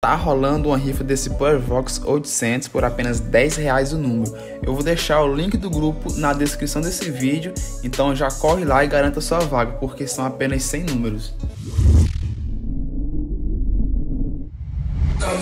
Tá rolando uma rifa desse Vox 800 por apenas 10 reais o número. Eu vou deixar o link do grupo na descrição desse vídeo, então já corre lá e garanta sua vaga, porque são apenas 100 números. Tá